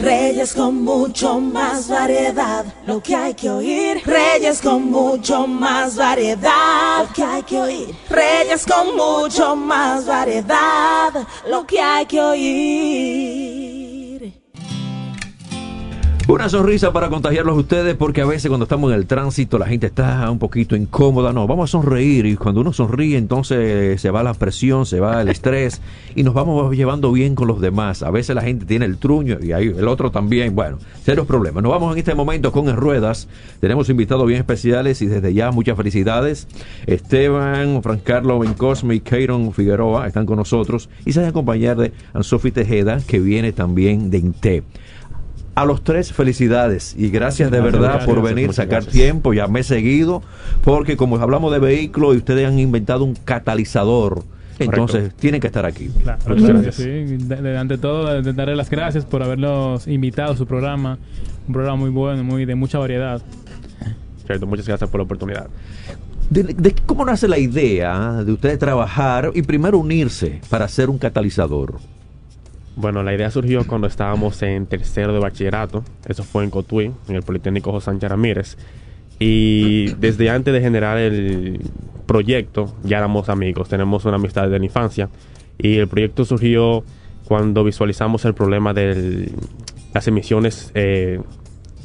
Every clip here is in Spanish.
Reyes con mucho más variedad, lo que hay que oír. Reyes con mucho más variedad, lo que hay que oír. Reyes con mucho más variedad, lo que hay que oír. Una sonrisa para contagiarlos ustedes porque a veces cuando estamos en el tránsito la gente está un poquito incómoda. No, vamos a sonreír y cuando uno sonríe entonces se va la presión, se va el estrés y nos vamos llevando bien con los demás. A veces la gente tiene el truño y ahí el otro también. Bueno, serios problemas. Nos vamos en este momento con Ruedas. Tenemos invitados bien especiales y desde ya muchas felicidades. Esteban, Francarlo Bencosme y Keiron Figueroa están con nosotros y se van a acompañar de Ansofi Tejeda que viene también de INTE. A los tres, felicidades y gracias de verdad por venir, sacar tiempo, ya me he seguido, porque como hablamos de vehículos y ustedes han inventado un catalizador, entonces tienen que estar aquí. Claro, claro sí. de, de, ante todo, de, darle las gracias por haberlos invitado a su programa, un programa muy bueno, muy de mucha variedad. Cierto, muchas gracias por la oportunidad. De, de, cómo nace la idea de ustedes trabajar y primero unirse para hacer un catalizador? Bueno, la idea surgió cuando estábamos en tercero de bachillerato. Eso fue en Cotuí, en el Politécnico José Sánchez Ramírez. Y desde antes de generar el proyecto, ya éramos amigos. Tenemos una amistad desde la infancia. Y el proyecto surgió cuando visualizamos el problema de las emisiones eh,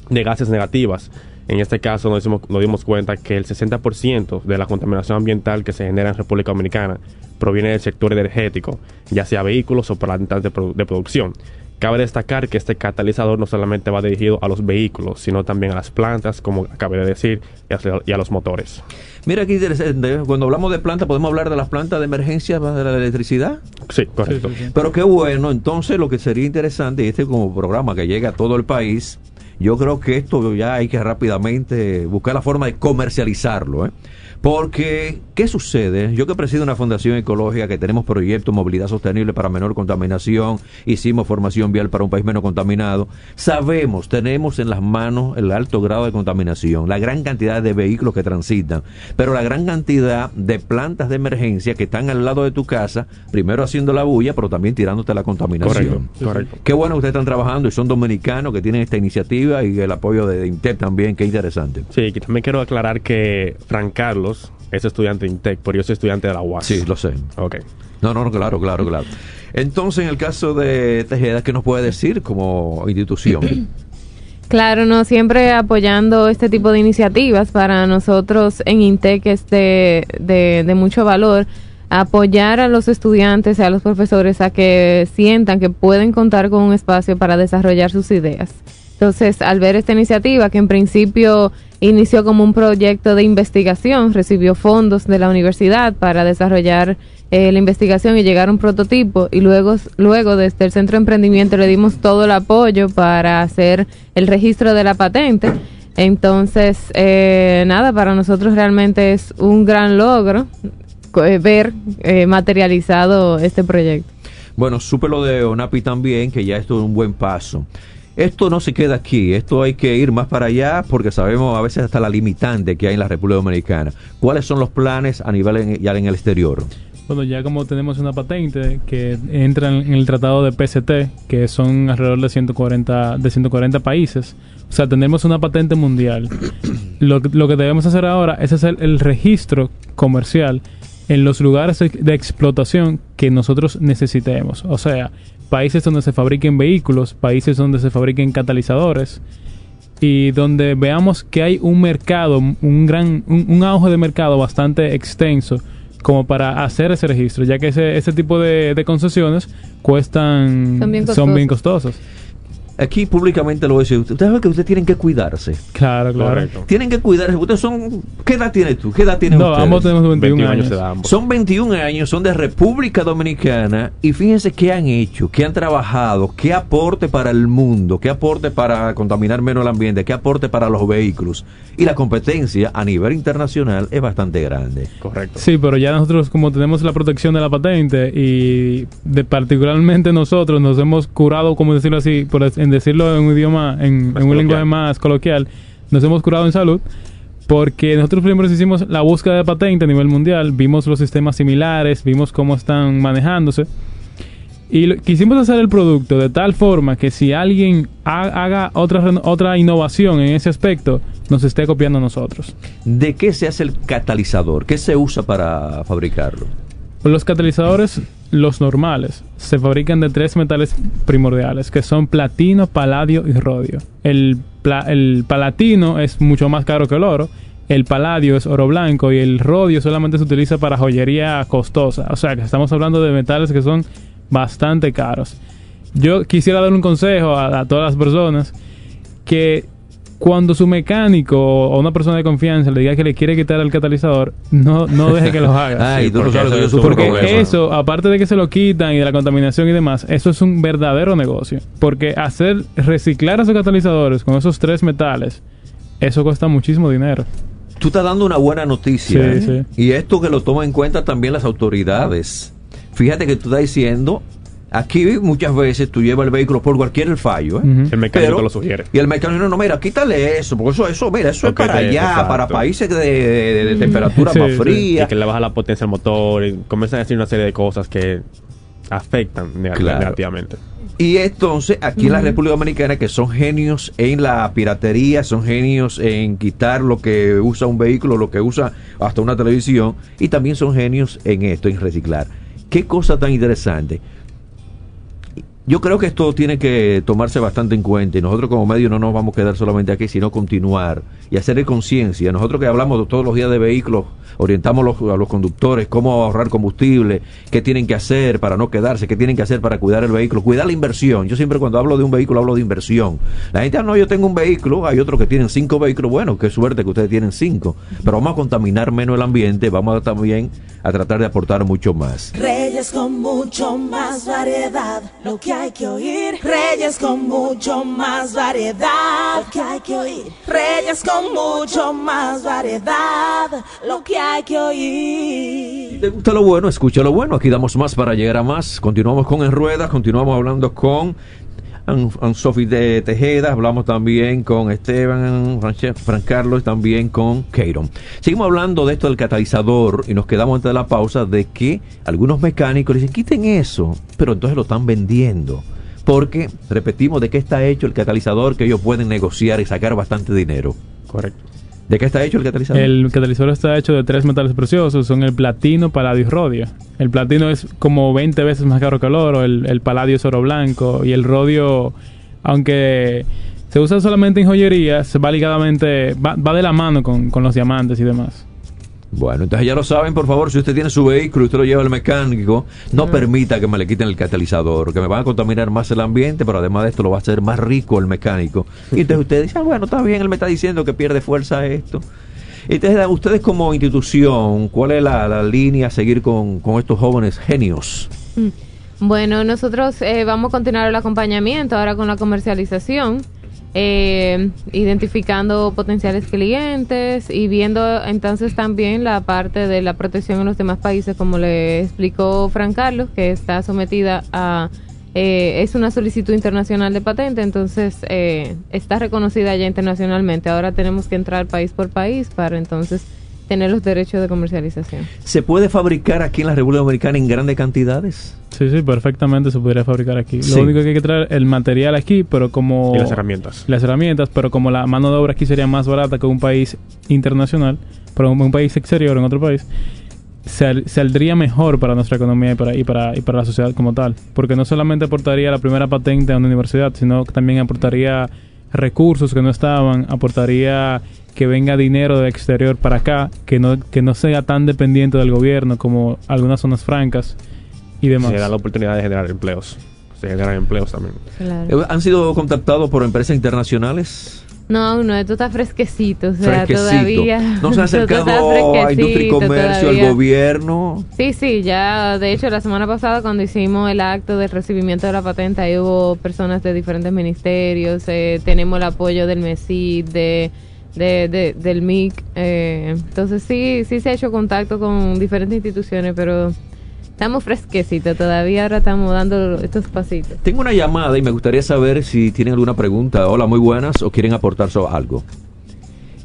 de gases negativas. En este caso nos dimos, nos dimos cuenta que el 60% de la contaminación ambiental que se genera en República Dominicana proviene del sector energético, ya sea vehículos o plantas de, produ de producción. Cabe destacar que este catalizador no solamente va dirigido a los vehículos, sino también a las plantas, como acabé de decir, y a, y a los motores. Mira qué interesante. Cuando hablamos de plantas, ¿podemos hablar de las plantas de emergencia de la electricidad? Sí, correcto. Sí, sí, sí. Pero qué bueno. Entonces, lo que sería interesante, y este como programa que llega a todo el país, yo creo que esto ya hay que rápidamente buscar la forma de comercializarlo. ¿eh? Porque, ¿qué sucede? Yo que presido una fundación ecológica que tenemos proyectos movilidad sostenible para menor contaminación, hicimos formación vial para un país menos contaminado, sabemos, tenemos en las manos el alto grado de contaminación, la gran cantidad de vehículos que transitan, pero la gran cantidad de plantas de emergencia que están al lado de tu casa, primero haciendo la bulla, pero también tirándote la contaminación. Correcto, correcto. Qué bueno que ustedes están trabajando y son dominicanos que tienen esta iniciativa y el apoyo de INTEP también, qué interesante. Sí, que también quiero aclarar que Fran Carlos es estudiante de INTEC, pero yo soy estudiante de la UAS. Sí, lo sé. Ok. No, no, claro, claro, claro. Entonces, en el caso de Tejeda, ¿qué nos puede decir como institución? Claro, no, siempre apoyando este tipo de iniciativas. Para nosotros en INTEC es de, de, de mucho valor apoyar a los estudiantes y a los profesores a que sientan que pueden contar con un espacio para desarrollar sus ideas. Entonces, al ver esta iniciativa, que en principio inició como un proyecto de investigación, recibió fondos de la universidad para desarrollar eh, la investigación y llegar a un prototipo y luego, luego desde el centro de emprendimiento le dimos todo el apoyo para hacer el registro de la patente. Entonces, eh, nada, para nosotros realmente es un gran logro eh, ver eh, materializado este proyecto. Bueno, supe lo de ONAPI también, que ya esto es un buen paso. Esto no se queda aquí, esto hay que ir más para allá porque sabemos a veces hasta la limitante que hay en la República Dominicana. ¿Cuáles son los planes a nivel en, ya en el exterior? Bueno, ya como tenemos una patente que entra en el tratado de PCT, que son alrededor de 140, de 140 países, o sea, tenemos una patente mundial. Lo, lo que debemos hacer ahora es hacer el registro comercial en los lugares de explotación que nosotros necesitemos. O sea, países donde se fabriquen vehículos, países donde se fabriquen catalizadores y donde veamos que hay un mercado, un gran, un, un auge de mercado bastante extenso como para hacer ese registro, ya que ese, ese tipo de, de concesiones cuestan, Son bien son bien costosos. Aquí públicamente lo voy a decir. Ustedes saben que ustedes tienen que cuidarse. Claro, claro. Correcto. Tienen que cuidarse. Ustedes son. ¿Qué edad tienes tú? ¿Qué edad tienen No, ustedes? ambos tenemos 21, 21 años. ambos. Son 21 años, son de República Dominicana y fíjense qué han hecho, qué han trabajado, qué aporte para el mundo, qué aporte para contaminar menos el ambiente, qué aporte para los vehículos. Y la competencia a nivel internacional es bastante grande. Correcto. Sí, pero ya nosotros como tenemos la protección de la patente y de particularmente nosotros nos hemos curado, como decirlo así, por es- en decirlo en un idioma, en, un lenguaje más coloquial, nos hemos curado en salud porque nosotros primero hicimos la búsqueda de patente a nivel mundial, vimos los sistemas similares, vimos cómo están manejándose Y lo- quisimos hacer el producto de tal forma que si alguien ha- haga otra, otra innovación en ese aspecto, nos esté copiando a nosotros. ¿De qué se hace el catalizador? ¿Qué se usa para fabricarlo? Los catalizadores, los normales, se fabrican de tres metales primordiales, que son platino, paladio y rodio. El, pla- el palatino es mucho más caro que el oro, el paladio es oro blanco y el rodio solamente se utiliza para joyería costosa. O sea que estamos hablando de metales que son bastante caros. Yo quisiera dar un consejo a, a todas las personas que cuando su mecánico o una persona de confianza le diga que le quiere quitar el catalizador, no, no deje que lo haga. Ay, Sí, porque sabes eso es Porque eso, aparte de que se lo quitan y de la contaminación y demás, eso es un verdadero negocio. Porque hacer reciclar esos catalizadores con esos tres metales, eso cuesta muchísimo dinero. Tú estás dando una buena noticia. Sí, ¿eh? Y esto que lo toman en cuenta también las autoridades. Fíjate que tú estás diciendo, aquí muchas veces tú llevas el vehículo por cualquier fallo. ¿eh? El mecánico lo sugiere. Y el mecánico, no, no, mira, quítale eso, porque eso, eso mira, eso es para de- allá, exacto. para países de, de- de temperatura Sí, más sí. fría. Y que le baja la potencia al motor y comienzan a decir una serie de cosas que afectan neg- Claro. negativamente. Y entonces, aquí en la República Dominicana, que son genios en la piratería, son genios en quitar lo que usa un vehículo, lo que usa hasta una televisión, y también son genios en esto, en reciclar. Qué cosa tan interesante. Yo creo que esto tiene que tomarse bastante en cuenta y nosotros como medio no nos vamos a quedar solamente aquí, sino continuar y hacer de conciencia. Nosotros que hablamos todos los días de vehículos, orientamos los- a los conductores cómo ahorrar combustible, qué tienen que hacer para no quedarse, qué tienen que hacer para cuidar el vehículo, cuidar la inversión. Yo siempre cuando hablo de un vehículo hablo de inversión. La gente, ah, no, yo tengo un vehículo, hay otros que tienen cinco vehículos, bueno, qué suerte que ustedes tienen cinco, pero vamos a contaminar menos el ambiente, vamos a también a tratar de aportar mucho más. Reyes con mucho más variedad, lo que hay que oír. Reyes con mucho más variedad, lo que hay que oír. Reyes con mucho más variedad, lo que hay que Si oír. te gusta lo bueno, escucha lo bueno. Aquí damos más para llegar a más. Continuamos con En Ruedas, continuamos hablando con An- Ansofi de Tejeda, hablamos también con Esteban, Fran Carlos, también con Keiron. Seguimos hablando de esto del catalizador y nos quedamos antes de la pausa de que algunos mecánicos dicen, quiten eso, pero entonces lo están vendiendo. Porque, repetimos, ¿de qué está hecho el catalizador que ellos pueden negociar y sacar bastante dinero? Correcto. ¿De qué está hecho el catalizador? El catalizador está hecho de tres metales preciosos, son el platino, paladio y rodio. El platino es como 20 veces más caro que el oro, el, paladio es oro blanco y el rodio, aunque se usa solamente en joyería, se va ligadamente, va, va de la mano con los diamantes y demás. Bueno, entonces ya lo saben, por favor, si usted tiene su vehículo y usted lo lleva al mecánico, no permita que me le quiten el catalizador, que me van a contaminar más el ambiente, pero además de esto lo va a hacer más rico el mecánico. Y entonces usted dice, ah, bueno, está bien, él me está diciendo que pierde fuerza esto. Entonces, ustedes como institución, ¿cuál es la, la línea a seguir con, con estos jóvenes genios? Bueno, nosotros eh, vamos a continuar el acompañamiento ahora con la comercialización, eh, identificando potenciales clientes y viendo entonces también la parte de la protección en los demás países, como le explicó Fran Carlos, que está sometida a... eh, es una solicitud internacional de patente, entonces eh, está reconocida ya internacionalmente. Ahora tenemos que entrar país por país para entonces tener los derechos de comercialización. ¿Se puede fabricar aquí en la República Dominicana en grandes cantidades? Sí, sí, perfectamente se podría fabricar aquí. Sí. Lo único que hay que traer el material aquí, pero como... Y las herramientas. las herramientas, pero como la mano de obra aquí sería más barata que un país internacional, pero un, un país exterior, en otro país, sal- saldría mejor para nuestra economía y para, y, para, y para la sociedad como tal. Porque no solamente aportaría la primera patente a una universidad, sino que también aportaría recursos que no estaban, aportaría que venga dinero del exterior para acá, que no, que no sea tan dependiente del gobierno como algunas zonas francas y demás. Se da la oportunidad de generar empleos. Se generan empleos también. Claro. Eh, ¿Han sido contactados por empresas internacionales? No, no, esto está fresquecito, o sea, Fresquecito. todavía. ¿No se ha acercado a industria y comercio, al gobierno? Sí, sí, ya, de hecho, la semana pasada cuando hicimos el acto de recibimiento de la patente, ahí hubo personas de diferentes ministerios, eh, tenemos el apoyo del MESID, de, de, de- del MIC, eh, entonces sí, sí se ha hecho contacto con diferentes instituciones, pero estamos fresquecitos todavía, ahora estamos dando estos pasitos. Tengo una llamada y me gustaría saber si tienen alguna pregunta. Hola, muy buenas, o quieren aportar algo.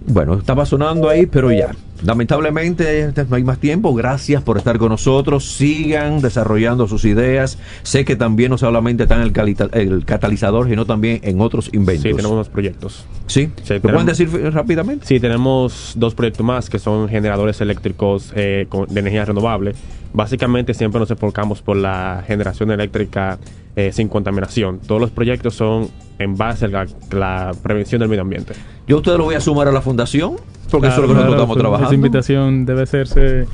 Bueno, estaba sonando ahí, pero ya. Lamentablemente este, no hay más tiempo. Gracias por estar con nosotros. Sigan desarrollando sus ideas. Sé que también no solamente están en el, el catalizador, sino también en otros inventos. Sí, tenemos unos proyectos. ¿Sí? sí ¿Me pueden decir rápidamente? Sí, tenemos dos proyectos más que son generadores eléctricos eh, de energía renovable. Básicamente siempre nos enfocamos por la generación eléctrica eh, sin contaminación. Todos los proyectos son en base a la, prevención del medio ambiente. Yo a ustedes lo voy a sumar a la fundación porque eso es lo que nosotros estamos trabajando. Esa invitación debe hacerse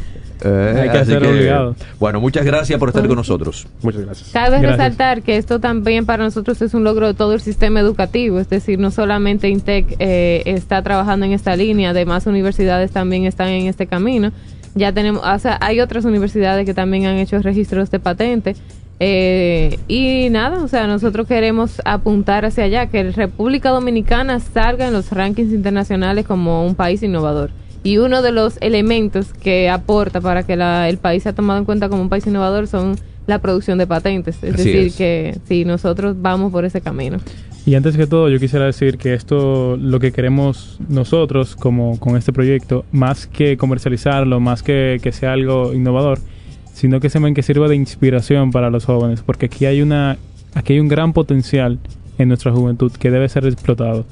eh, hay que hacer obligado. Bueno, muchas gracias por estar con nosotros. Muchas gracias. Cabe resaltar que esto también para nosotros es un logro de todo el sistema educativo, es decir, no solamente INTEC eh, está trabajando en esta línea, además universidades también están en este camino. Ya tenemos, o sea, hay otras universidades que también han hecho registros de patente. Eh, y nada, o sea, nosotros queremos apuntar hacia allá, que República Dominicana salga en los rankings internacionales como un país innovador. Y uno de los elementos que aporta para que el país sea tomado en cuenta como un país innovador son la producción de patentes. Es decir, que si nosotros vamos por ese camino. Y antes que todo, yo quisiera decir que esto, lo que queremos nosotros como con este proyecto, más que comercializarlo, más que, que sea algo innovador, sino que se que sirva de inspiración para los jóvenes, porque aquí hay una aquí hay un gran potencial en nuestra juventud que debe ser explotado,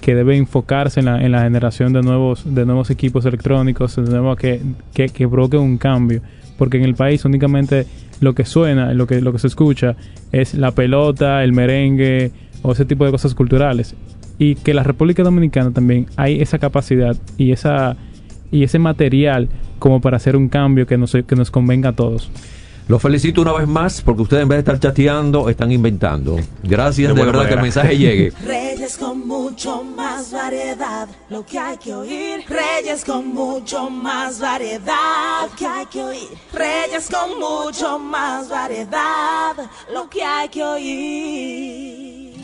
que debe enfocarse en la, en la generación de nuevos de nuevos equipos electrónicos, de nuevo que, que, que provoque un cambio, porque en el país únicamente lo que suena, lo que lo que se escucha es la pelota, el merengue o ese tipo de cosas culturales. Y que la República Dominicana también hay esa capacidad y esa y ese material como para hacer un cambio que nos, que nos convenga a todos. Los felicito una vez más porque ustedes en vez de estar chateando están inventando. Gracias, de, verdad que el mensaje llegue. Reyes con mucho más variedad, lo que hay que oír. Reyes con mucho más variedad, lo que hay que oír. Reyes con mucho más variedad, lo que hay que oír.